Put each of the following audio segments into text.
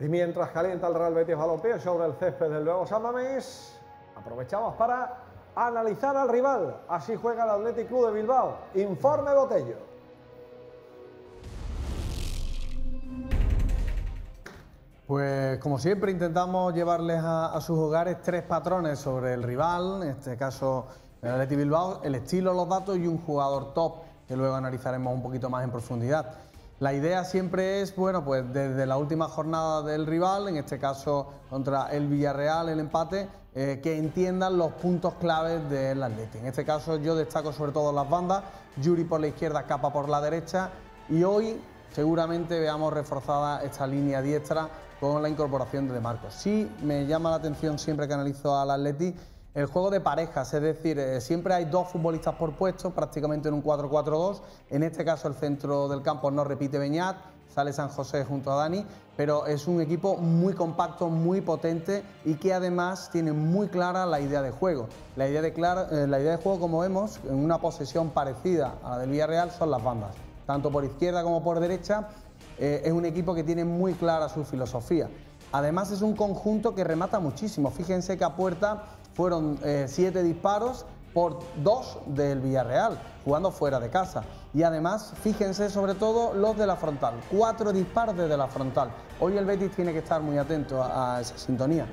Y mientras calienta el Real Betis Balompié sobre el césped del nuevo San aprovechamos para analizar al rival. Así juega el Athletic Club de Bilbao. Informe Botello. Pues como siempre intentamos llevarles a, a, sus hogares tres patrones sobre el rival, en este caso el Athletic Bilbao, el estilo, los datos y un jugador top que luego analizaremos un poquito más en profundidad. La idea siempre es, bueno, pues desde la última jornada del rival, en este caso contra el Villarreal, el empate, eh, que entiendan los puntos claves del Atleti. En este caso yo destaco sobre todo las bandas, Yuri por la izquierda, Capa por la derecha y hoy seguramente veamos reforzada esta línea diestra con la incorporación de De Marcos. Sí me llama la atención siempre que analizo al Atleti el juego de parejas, es decir, eh, siempre hay dos futbolistas por puesto, prácticamente en un 4-4-2. En este caso el centro del campo no repite Beñat, sale San José junto a Dani, pero es un equipo muy compacto, muy potente y que además tiene muy clara la idea de juego. La idea de, eh, la idea de juego, como vemos, en una posesión parecida a la del Villarreal, son las bandas. Tanto por izquierda como por derecha, eh, es un equipo que tiene muy clara su filosofía. Además es un conjunto que remata muchísimo. Fíjense que a puerta fueron eh, siete disparos por dos del Villarreal, jugando fuera de casa. Y además, fíjense sobre todo los de la frontal, cuatro disparos desde la frontal. Hoy el Betis tiene que estar muy atento a, esa sintonía.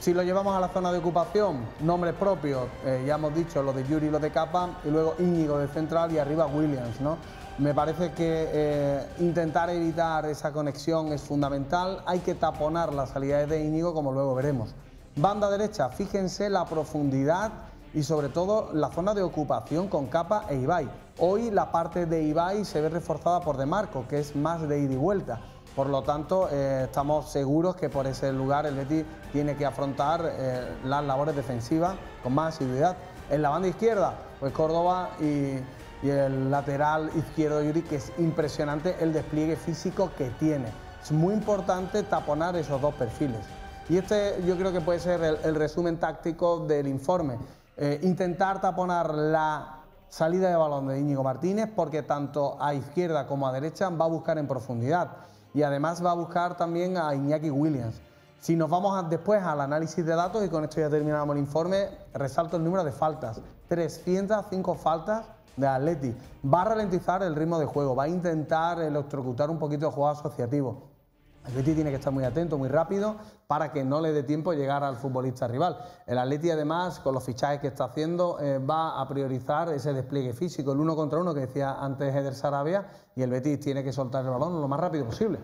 Si lo llevamos a la zona de ocupación, nombres propios, eh, ya hemos dicho los de Yuri y los de Capa, y luego Íñigo de central y arriba Williams, ¿no? Me parece que eh, intentar evitar esa conexión es fundamental, hay que taponar las salida de Íñigo como luego veremos. Banda derecha, fíjense la profundidad y sobre todo la zona de ocupación con Capa e Ibai. Hoy la parte de Ibai se ve reforzada por De Marco, que es más de ida y vuelta. Por lo tanto, eh, estamos seguros que por ese lugar el Betis tiene que afrontar eh, las labores defensivas con más asiduidad. En la banda izquierda, pues Córdoba y, el lateral izquierdo Yuri, que es impresionante el despliegue físico que tiene. Es muy importante taponar esos dos perfiles. Y este yo creo que puede ser el, resumen táctico del informe. Eh, intentar taponar la salida de balón de Íñigo Martínez porque tanto a izquierda como a derecha va a buscar en profundidad y además va a buscar también a Iñaki Williams. Si nos vamos después al análisis de datos y con esto ya terminamos el informe, resalto el número de faltas. 305 faltas de Atleti. Va a ralentizar el ritmo de juego, va a intentar electrocutar un poquito el juego asociativo. El Betis tiene que estar muy atento, muy rápido, para que no le dé tiempo llegar al futbolista rival. El Atleti, además, con los fichajes que está haciendo, eh, va a priorizar ese despliegue físico, el uno contra uno que decía antes Eder Sarabia, y el Betis tiene que soltar el balón lo más rápido posible.